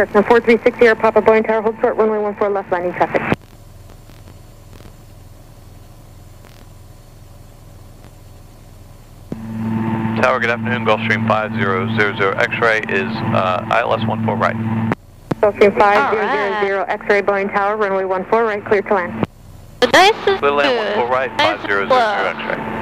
Cessna 4360 Papa Boeing Tower, hold short, runway 14 left landing traffic. Tower, good afternoon. Gulfstream 5000 X-ray is uh, ILS 14 right. Gulfstream 5000 Alright. X-ray Boeing Tower, runway 14 right, clear to land. The nice is Clear land good. 14 right, 5000. X-ray.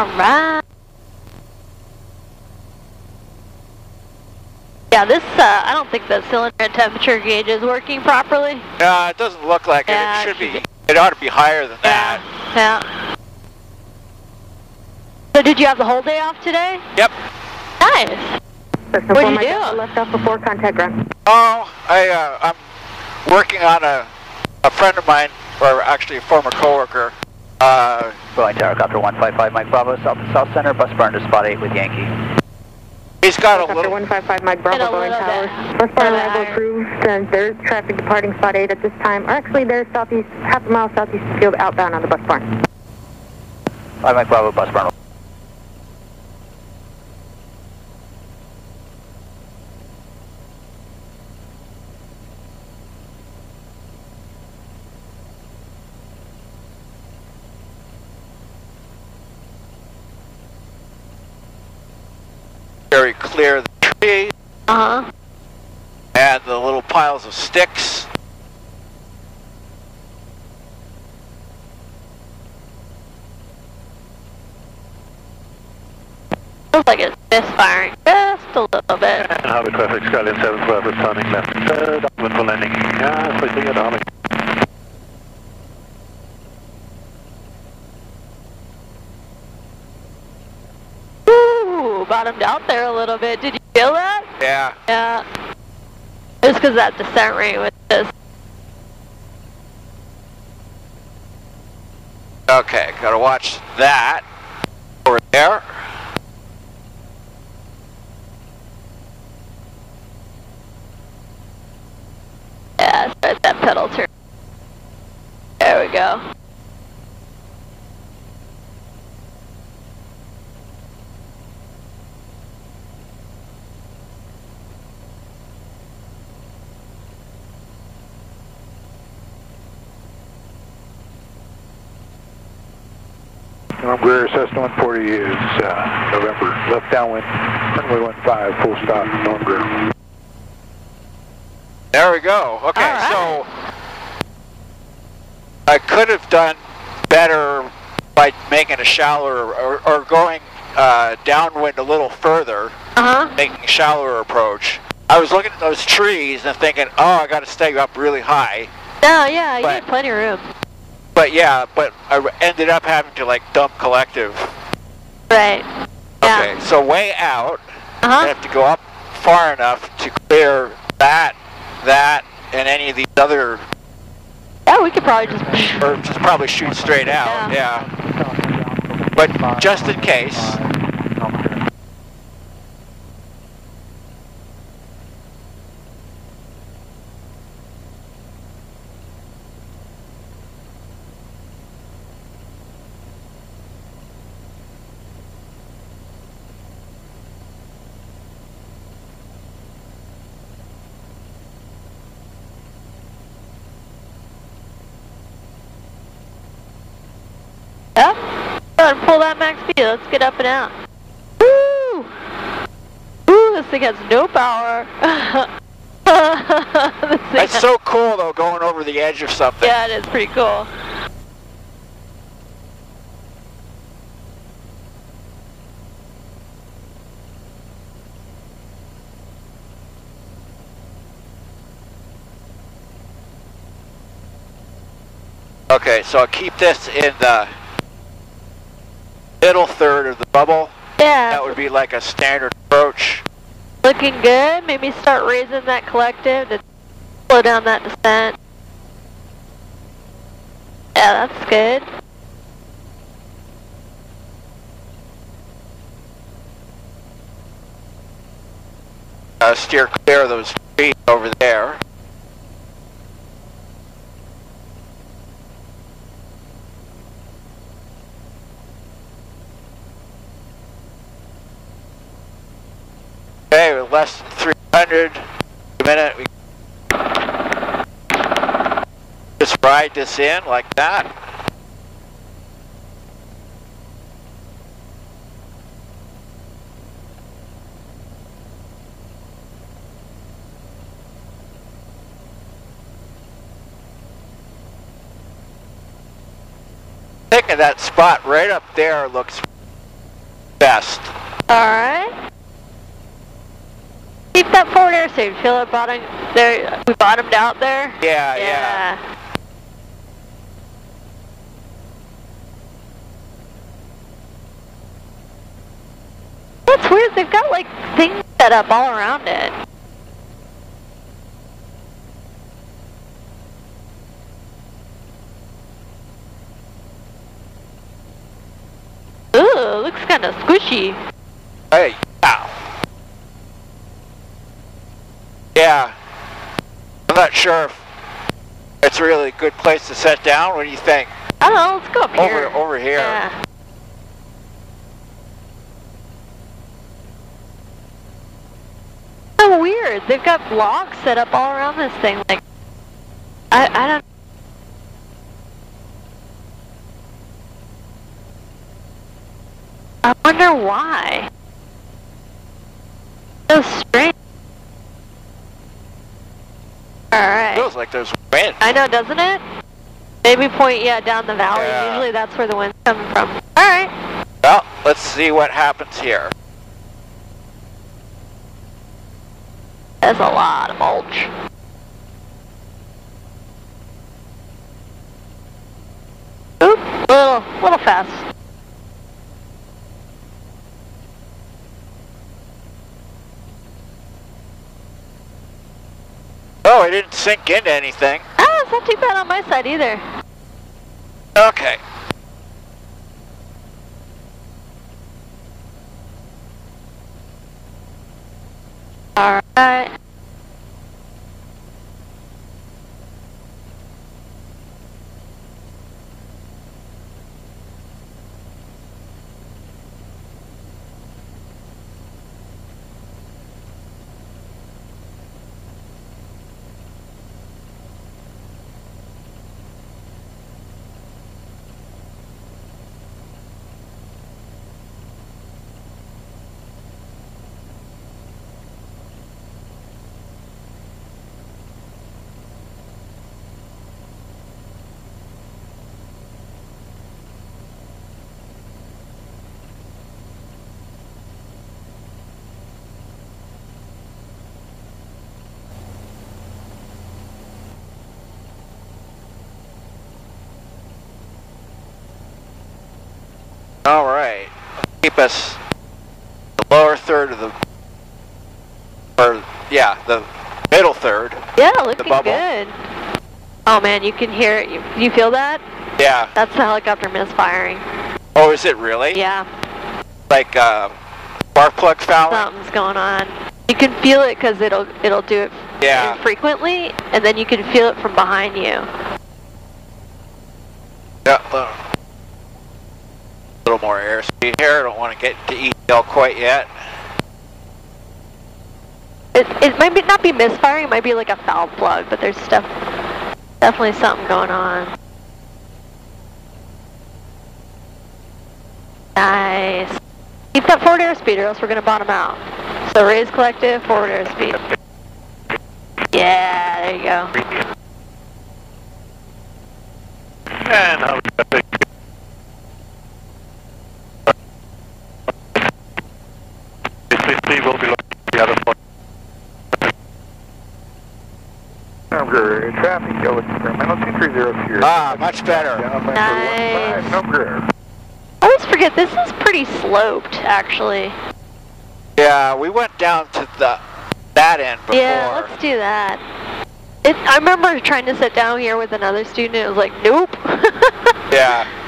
All right. Yeah, this, uh, I don't think the cylinder temperature gauge is working properly. Uh, it doesn't look like Yeah, it. it It should should be. It ought to be higher than that. Yeah. So did you have the whole day off today? Yep. Nice. What'd 4 you do? Alpha, left off before contact ground. Oh, I uh, I'm working on a a friend of mine, or actually a former coworker. Uh, Boeing Tower, Copter 155, Mike Bravo, South South Center, bus barn to spot 8 with Yankee. he's got a Copter little. 155 Mike Bravo Boeing little Tower. bit. Bus bar arrival higher. approved, and there's traffic departing spot 8 at this time. Or actually, there's southeast, half a mile southeast of field outbound on the bus barn. 5 Mike Bravo, bus barn. Clear the tree Uh-huh. and the little piles of sticks. Looks like it's misfiring just a little bit. Harvey traffic, Skyline 712 is turning left. Uh, downwind for landing. Ja, switching it Harvey. Ooh, bottomed out there a little bit. Did you feel that? Yeah. Yeah. It's because that descent rate was just Okay, gotta watch that over there. Yeah, start that pedal turn. There we go. Grier Cessna 140 is uh, November, left downwind, runway 15, full stop, Norm Grier. There we go. Okay, All right. so I could have done better by making a shallower or, or going uh, downwind a little further, Uh-huh. making a shallower approach. I was looking at those trees and thinking, oh, I got to stay up really high. No, yeah, you But- had plenty of room. But yeah, but I ended up having to like dump collective. Right. Yeah. Okay, so way out, I Uh-huh. have to go up far enough to clear that, that, and any of these other, Yeah, we could probably just or just probably shoot straight out. Yeah. Yeah. But just in case. Go ahead pull that max speed. Let's get up and out. Woo! Woo, this thing has no power. That's so cool though, going over the edge of something. Yeah, it is pretty cool. Okay, so I'll keep this in the middle third of the bubble. Yeah, That would be like a standard approach. looking good. Maybe start raising that collective to slow down that descent. Yeah, that's good. Uh, steer clear of those trees over there. 100 a minute. We just ride this in like that. Thinking that spot right up there looks best. All right. Keep that forward airspeed. Feel it bottom there we bottomed out there? Yeah, yeah. That's weird, they've got like things set up all around it. Ooh, looks kinda squishy. Hey, ow. Yeah. I'm not sure if it's really a good place to set down. What do you think? I don't know, let's go up here. Over, over here. Yeah. So weird. They've got blocks set up all around this thing. Like, I, I don't. I wonder why. So strange. Alright. Feels like there's wind. I know, doesn't it? Maybe point, yeah, down the valley. Yeah. Usually that's where the wind's coming from. Alright. Well, let's see what happens here. That's a lot of mulch. Oop, little, little fast. Oh, it didn't sink into anything. Ah, it's not too bad on my side either. Okay. Alright. All right. Keep us the lower third of the, or yeah, the middle third. Yeah, looking good. Oh man, you can hear it. You, you feel that? Yeah. That's the helicopter misfiring. Oh, is it really? Yeah, Like uh, spark plug fouling? something's going on. You can feel it because it'll it'll do it Yeah. infrequently, and then you can feel it from behind you. Yeah. A little more airspeed here. I don't want to get to ETL quite yet. It, it might be, not be misfiring, it might be like a foul plug, but there's stuff, definitely something going on. Nice. Keep that forward airspeed or else we're going to bottom out. So raise collective, forward airspeed. Yeah, there you go. And now we got big. Please, will be looking at the other point. Number traffic, yellow experimental 230 here. Ah, much better. Down by Nice. 15, number. I always forget, this is pretty sloped, actually. Yeah, we went down to the that end before. Yeah, let's do that. It, I remember trying to sit down here with another student, it was like, nope. Yeah.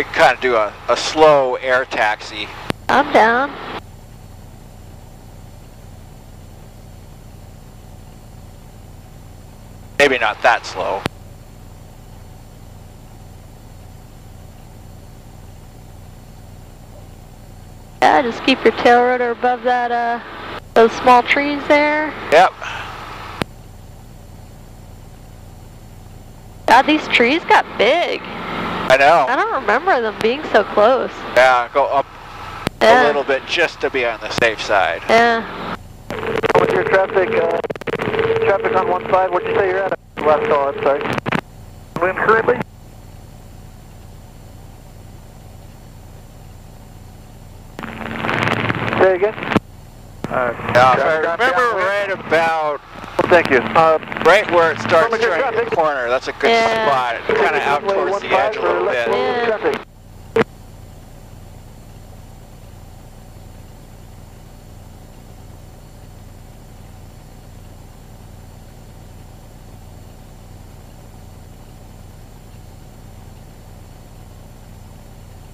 They kind of do a, a slow air taxi. I'm down. Maybe not that slow. Yeah, just keep your tail rotor above that, uh, those small trees there. Yep. God, these trees got big. I know. I don't remember them being so close. Yeah, go up Yeah. a little bit just to be on the safe side. Yeah. What's your traffic, uh, traffic on one side, what'd you say you're at? Last call, I'm sorry. Wind currently? Say again? Uh, Now, if I remember right about Thank you. Uh, right where it starts Affirmative turning the corner, that's a good Yeah. spot. Kind of out towards the edge a little bit. Yeah. Traffic.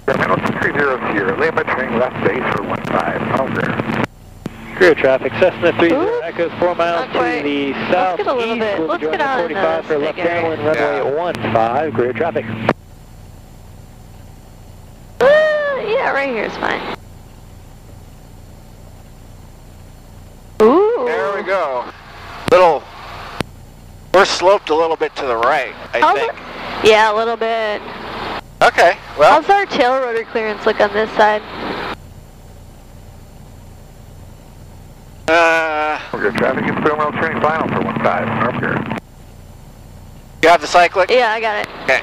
Terminal 30 here, limit turning left base for 15, over. Clear traffic, Cessna 30 Ooh. Echoes 4 miles to quite. the Let's southeast. get a little bit- We'll let's get the out in 45 for left stick area. downwind runway 15, clear traffic. Uh, yeah, right here is fine. Ooh. There we go. Little, we're sloped a little bit to the right, I How's think. it- Yeah, a little bit. Okay, well, How's our tail rotor clearance look on this side? Uh, We're good traffic, it's terminal turning final for 15, over. you have the cyclic? Yeah, I got it. Okay.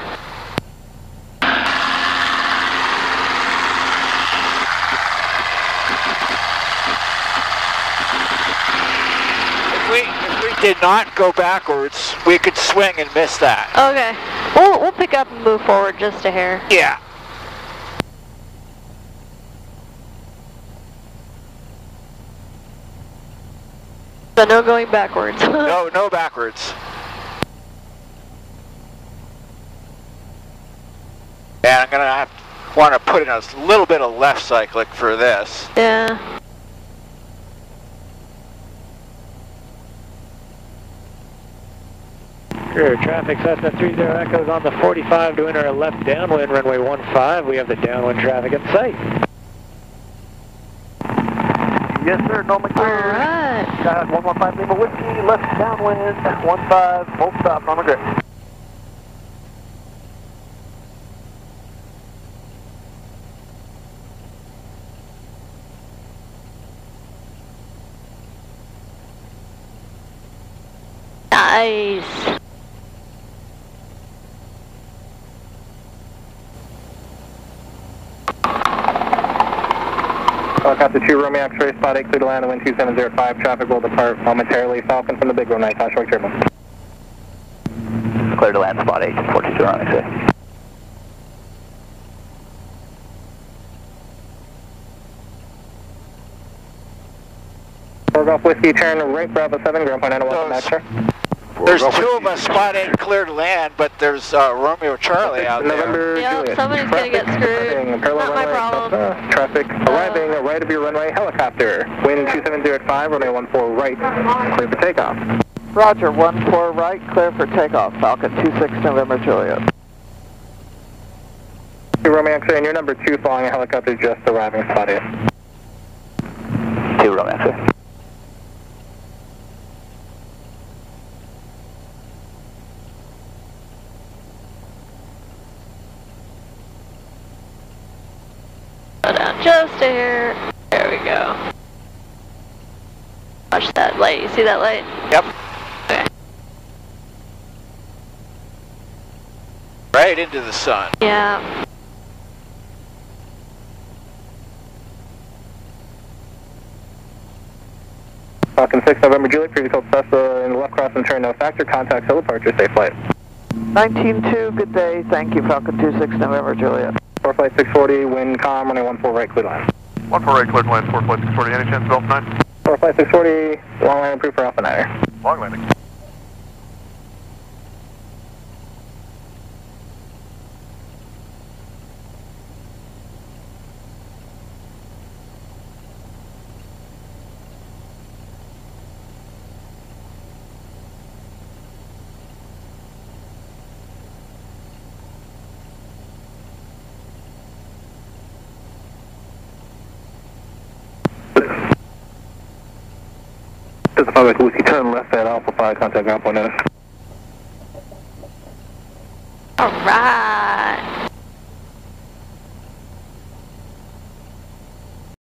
If we, if we did not go backwards, we could swing and miss that. Okay. We'll, we'll pick up and move forward just a hair. Yeah. So no going backwards. No, no backwards. And I'm gonna have to want to put in a little bit of left cyclic for this. yeah. Clear traffic, Cessna 30 Echoes on the 45 to enter a left downwind runway 15. We have the downwind traffic in sight. Yes, sir, Norman clear. Got 115 Lima Whiskey, left downwind, 15, full stop, Norman Gray. Nice. Helicopter 2, Romeo X-ray, spot 8, clear to land, wind 2705, traffic will depart momentarily, Falcon from the big room, night, Joshua Turbine. Clear to land, spot 8, 422 running safe. Four Golf Whiskey, turn right, Bravo 7, ground point 901, Those- match, sir. There's two of us spot eight clear to land, but there's uh, Romeo Charlie out there. November Yep, Juliet. somebody's gonna get screwed. Not my problem. Delta, Traffic arriving right of your runway, helicopter. Wind 2705, runway 14 right, clear for takeoff. Roger, 1-4 right, clear for takeoff. Falcon 26 November Juliet. Two Romeo X-ray, and your number 2 following a helicopter just arriving, spot 8. 2 Romeo X-ray. Slow down just a hair. There we go. Watch that light. You see that light? Yep. Okay. Right into the sun. Yeah. Falcon 6 November Juliet, previous called Cessna in the left cross and turn no factor, contact hill departure, safe flight. 19-2, good day. Thank you, Falcon 26 November Juliet. 4 flight 640, wind calm, runway 14 right, clear line. 1 for right, clear to land, 4 flight 640, any chance of Alpha 9? 4 flight 640, long line approved for Alpha 9. Long landing. 5 Echo Whiskey, turn left at Alpha 5, contact ground point